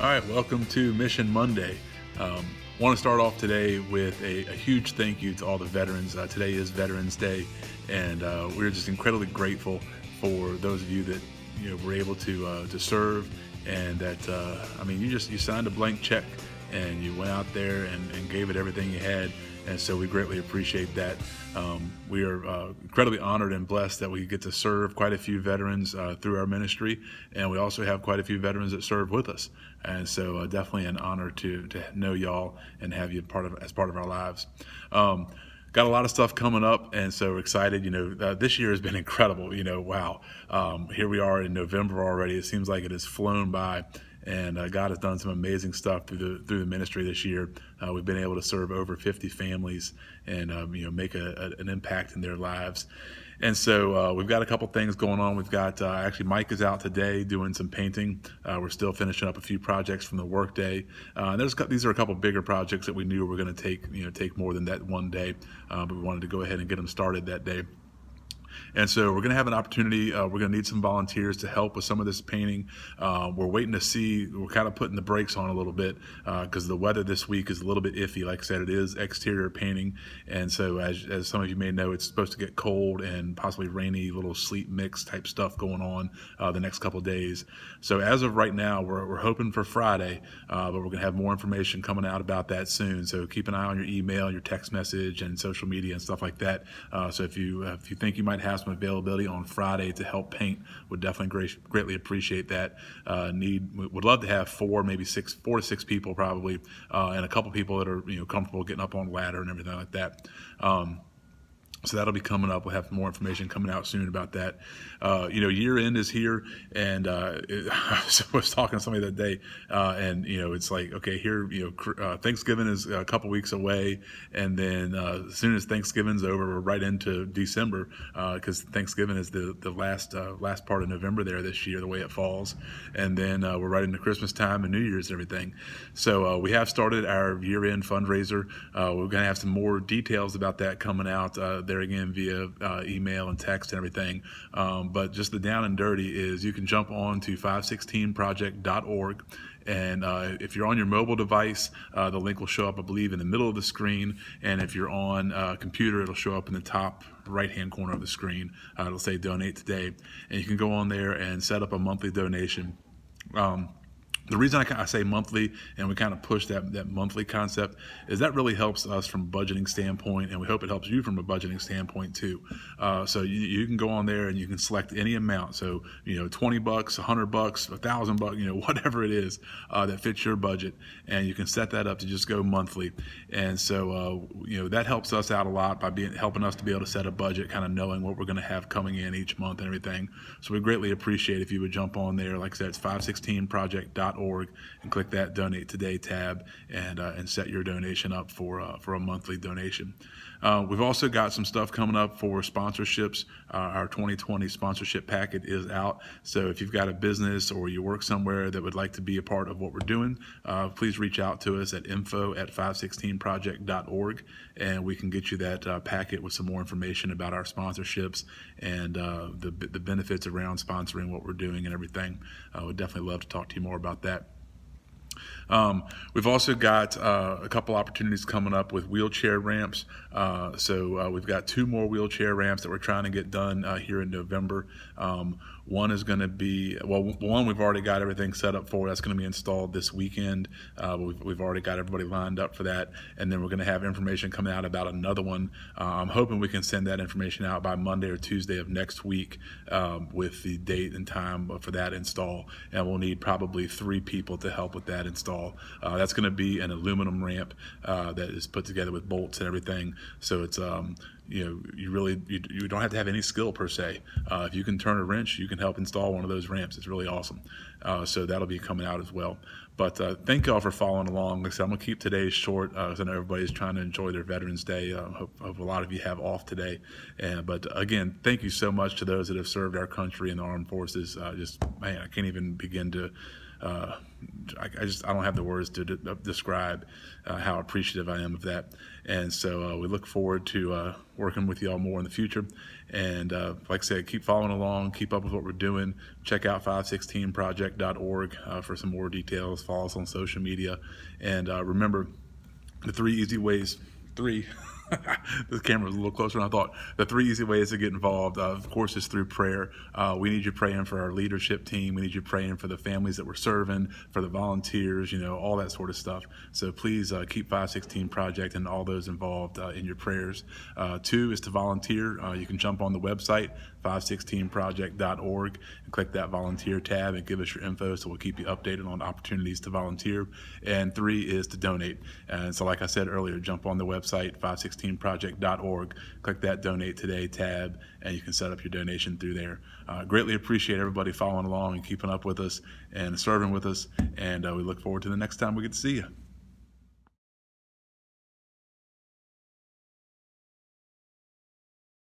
All right, welcome to Mission Monday. Um, want to start off today with a, a, huge thank you to all the veterans. Uh, today is Veterans Day, and uh, we're just incredibly grateful for those of you that you know were able to uh, to serve, and that uh, I mean, you just you signed a blank check and you went out there and, and gave it everything you had and so we greatly appreciate that. Um, we are uh, incredibly honored and blessed that we get to serve quite a few veterans uh, through our ministry, and we also have quite a few veterans that serve with us. And so, uh, definitely an honor to to know y'all and have you part of as part of our lives. Um, got a lot of stuff coming up and so excited you know uh, this year has been incredible you know wow um, here we are in november already it seems like it has flown by and uh, God has done some amazing stuff through the through the ministry this year. Uh, we've been able to serve over 50 families and um, you know make a, a, an impact in their lives. And so uh, we've got a couple things going on. We've got uh, actually Mike is out today doing some painting. Uh, we're still finishing up a few projects from the workday. Uh, there's these are a couple bigger projects that we knew were going to take you know take more than that one day, but we wanted to go ahead and get them started that day. And so we're going to have an opportunity. Uh, we're going to need some volunteers to help with some of this painting. Uh, we're waiting to see. We're kind of putting the brakes on a little bit because uh, the weather this week is a little bit iffy. Like I said, it is exterior painting, and so as, as some of you may know, it's supposed to get cold and possibly rainy, little sleet mix type stuff going on uh, the next couple days. So as of right now, we're, we're hoping for Friday, uh, but we're going to have more information coming out about that soon. So keep an eye on your email, your text message, and social media and stuff like that. Uh, so if you if you think you might have some availability on Friday to help paint. Would definitely great, greatly appreciate that. Uh, need would love to have four, maybe six, four to six people probably, uh, and a couple people that are you know comfortable getting up on ladder and everything like that. Um, so that'll be coming up. We'll have more information coming out soon about that. Uh, you know, year end is here, and uh, it, I was talking to somebody that day, uh, and you know, it's like okay, here, you know, uh, Thanksgiving is a couple weeks away, and then uh, as soon as Thanksgiving's over, we're right into December because uh, Thanksgiving is the the last last part of November there this year, the way it falls, and then we're right into Christmas time and New Year's and everything. So we have started our year end fundraiser. we're going to have some more details about that coming out there again via uh, email and text and everything. Um, but just the down and dirty is you can jump on to 516project.org. And uh, if you're on your mobile device, uh, the link will show up, I believe, in the middle of the screen. And if you're on a computer, it'll show up in the top right hand corner of the screen. Uh, it'll say donate today. And you can go on there and set up a monthly donation. Um, the reason I, I, say monthly and we kind of push that, that monthly concept is that really helps us from a budgeting standpoint and we hope it helps you from a budgeting standpoint too. Uh, so you, you, can go on there and you can select any amount. So you know 20 bucks 100 bucks a thousand bucks you know whatever it is uh, that fits your budget and you can set that up to just go monthly. And so uh, you know that helps us out a lot by being helping us to be able to set a budget kind of knowing what we're going to have coming in each month and everything. So we greatly appreciate if you would jump on there. Like I said it's 516project.org and click that donate today tab and uh, and set your donation up for uh, for a monthly donation. Uh, we've also got some stuff coming up for sponsorships. Uh, our 2020 sponsorship packet is out. So if you've got a business or you work somewhere that would like to be a part of what we're doing, uh, please reach out to us at info at 516project.org and we can get you that uh, packet with some more information about our sponsorships and the, the benefits around sponsoring what we're doing and everything. I would definitely love to talk to you more about that that um, we've also got uh, a couple opportunities coming up with wheelchair ramps. Uh, so uh, we've got two more wheelchair ramps that we're trying to get done uh, here in November. Um, one is going to be, well, one we've already got everything set up for. That's going to be installed this weekend. Uh, we've, we've, already got everybody lined up for that. And then we're going to have information coming out about another one. Uh, I'm hoping we can send that information out by Monday or Tuesday of next week um, with the date and time for that install. And we'll need probably three people to help with that install. Uh, that's going to be an aluminum ramp uh, that is put together with bolts and everything. So it's um, you know, you really you, you don't have to have any skill per se. Uh, if you can turn a wrench, you can help install one of those ramps. It's really awesome. Uh, so that'll be coming out as well. But uh, thank y'all for following along. Like I said, I'm gonna keep today short because uh, I know everybody's trying to enjoy their Veterans Day. Uh, hope, hope, a lot of you have off today. And but again, thank you so much to those that have served our country in the armed forces. Just man, I can't even begin to uh, I, I, just I don't have the words to de- describe uh, how appreciative I am of that. And so uh, we look forward to uh, working with you all more in the future. And uh, like I said, keep following along, keep up with what we're doing. Check out 516project.org uh, for some more details. Follow us on social media, and remember the three easy ways. Three. the camera's a little closer than I thought. The three easy ways to get involved, uh, of course, is through prayer. Uh, we need you praying for our leadership team. We need you praying for the families that we're serving, for the volunteers, you know, all that sort of stuff. So please uh, keep 516 Project and all those involved uh, in your prayers. Uh, two is to volunteer. Uh, you can jump on the website, 516project.org, and click that volunteer tab and give us your info so we'll keep you updated on opportunities to volunteer. And three is to donate. And so, like I said earlier, jump on the website, 516 16project.org. Click that donate today tab and you can set up your donation through there. Uh, greatly appreciate everybody following along and keeping up with us and serving with us. And uh, we look forward to the next time we get to see you.